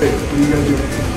对，就应该就。